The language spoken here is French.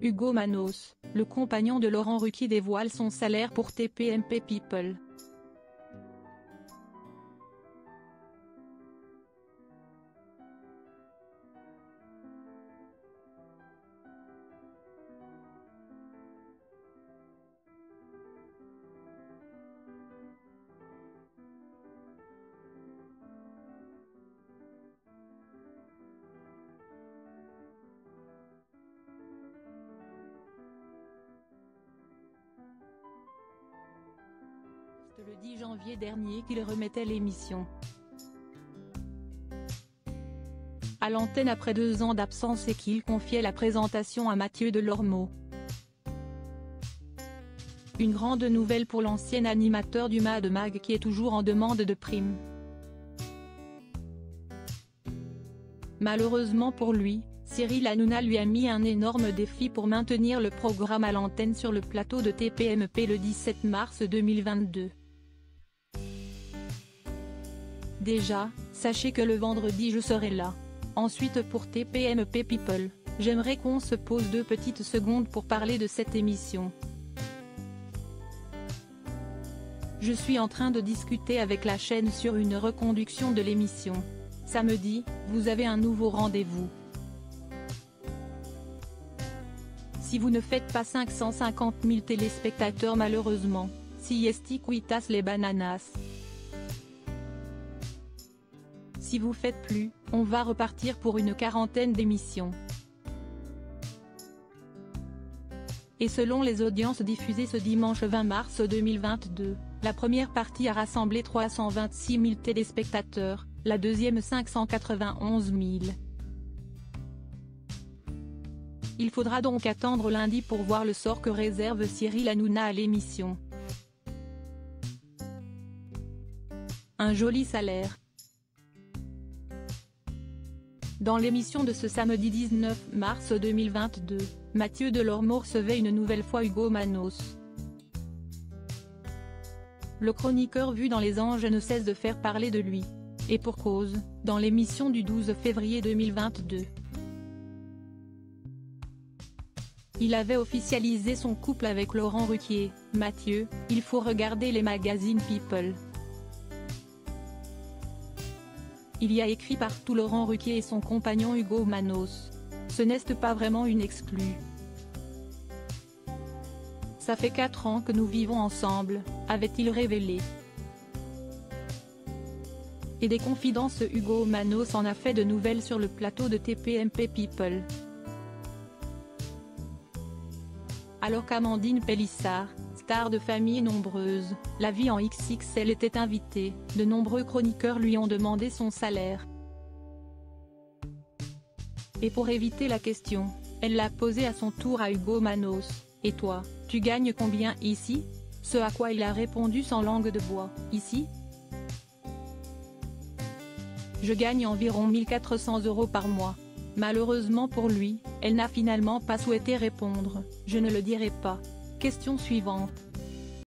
Hugo Manos, le compagnon de Laurent Ruquier dévoile son salaire pour TPMP People. Le 10 janvier dernier qu'il remettait l'émission. À l'antenne après deux ans d'absence et qu'il confiait la présentation à Mathieu Delormeau. Une grande nouvelle pour l'ancien animateur du Mad Mag qui est toujours en demande de primes. Malheureusement pour lui, Cyril Hanouna lui a mis un énorme défi pour maintenir le programme à l'antenne sur le plateau de TPMP le 17 mars 2022. Déjà, sachez que le vendredi je serai là. Ensuite pour TPMP People, j'aimerais qu'on se pose deux petites secondes pour parler de cette émission. Je suis en train de discuter avec la chaîne sur une reconduction de l'émission. Samedi, vous avez un nouveau rendez-vous. Si vous ne faites pas 550 000 téléspectateurs malheureusement, si esti quitas les bananas. Si vous faites plus, on va repartir pour une quarantaine d'émissions. Et selon les audiences diffusées ce dimanche 20 mars 2022, la première partie a rassemblé 326 000 téléspectateurs, la deuxième 591 000. Il faudra donc attendre lundi pour voir le sort que réserve Cyril Hanouna à l'émission. Un joli salaire, Dans l'émission de ce samedi 19 mars 2022, Mathieu Delormeau recevait une nouvelle fois Hugo Manos. Le chroniqueur vu dans Les Anges ne cesse de faire parler de lui. Et pour cause, dans l'émission du 12 février 2022. Il avait officialisé son couple avec Laurent Ruquier, Mathieu, il faut regarder les magazines People. Il y a écrit partout Laurent Ruquier et son compagnon Hugo Manos. Ce n'est pas vraiment une exclue. Ça fait 4 ans que nous vivons ensemble, avait-il révélé. Et des confidences Hugo Manos en a fait de nouvelles sur le plateau de TPMP People. Alors qu'Amandine Pellissard, de famille nombreuse, la vie en XXL était invitée, de nombreux chroniqueurs lui ont demandé son salaire. Et pour éviter la question, elle l'a posé à son tour à Hugo Manos, « Et toi, tu gagnes combien ici ?» Ce à quoi il a répondu sans langue de bois, « Ici? Je gagne environ 1400 euros par mois. » Malheureusement pour lui, elle n'a finalement pas souhaité répondre, « Je ne le dirai pas. Question suivante.